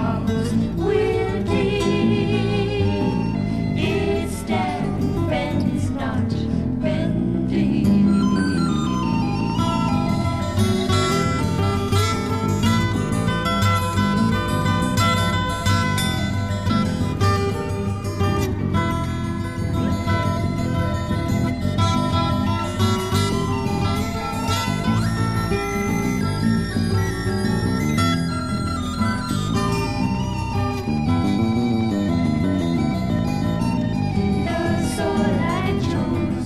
house. 说来就。